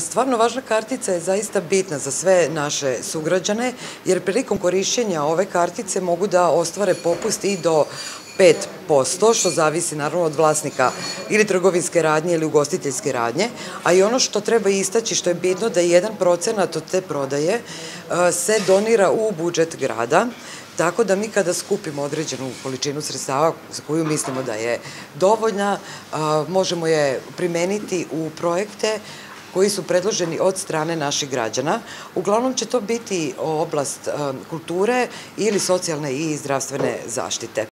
Stvarno važna kartica je zaista bitna za sve naše sugrađane, jer prilikom korišćenja ove kartice mogu da ostvare popust i do 5%, što zavisi naravno od vlasnika ili trgovinske radnje ili ugostiteljske radnje, a i ono što treba istaći, što je bitno, da jedan procenat od te prodaje e, se donira u budžet grada, Tako da mi kada skupimo određenu količinu sredstava za koju mislimo da je dovoljna, možemo je primeniti u projekte koji su predloženi od strane naših građana. Uglavnom će to biti oblast kulture ili socijalne i zdravstvene zaštite.